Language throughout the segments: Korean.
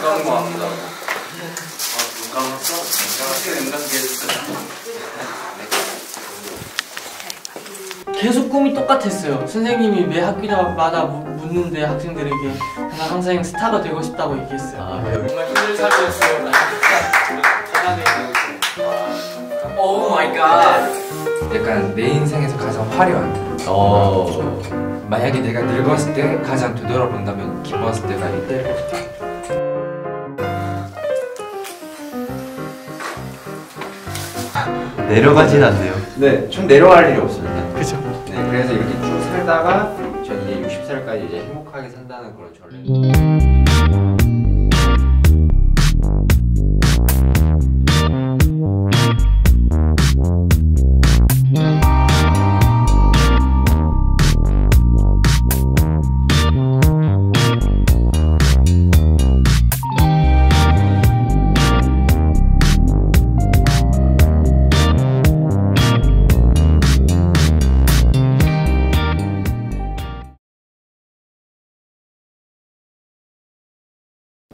착한 거 같기도 하고. 아, 눈 감았어? 확실히 눈 감게 해줬어. 계속 꿈이 똑같았어요. 선생님이 매 학기마다 무- 묻는데 학생들에게 나 항상 스타가 되고 싶다고 얘기했어요. 아, 네. 정말 대단해 보였어요. Oh my god. 약간 내 인생에서 가장 화려한 어. 만약에 내가 늙었을 때 가장 되돌아본다면 기뻤을 때가 이때 내려가진 않네요. 네, 총 내려갈 일이 없습니다. 그죠. 네, 그래서 이렇게 쭉 살다가 전 이제 60살까지 이제 행복하게 산다는 그런 전례.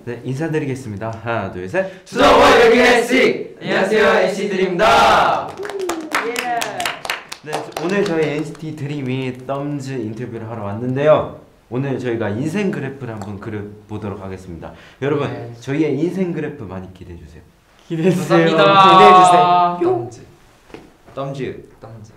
네, 인사드리겠습니다. 하나, 둘, 셋. 투더워 여기 NC! 안녕하세요, NC 드림입니다. 네, 오늘 저희 NCT 드림이 THUMBS 인터뷰를 하러 왔는데요. 오늘 저희가 인생 그래프를 한번 그려 보도록 하겠습니다. 여러분, 네. 저희의 인생 그래프 많이 기대해 주세요. 기대해 주세요. 감사합니다. 기대해 주세요. THUMBS THUMBS. THUMBS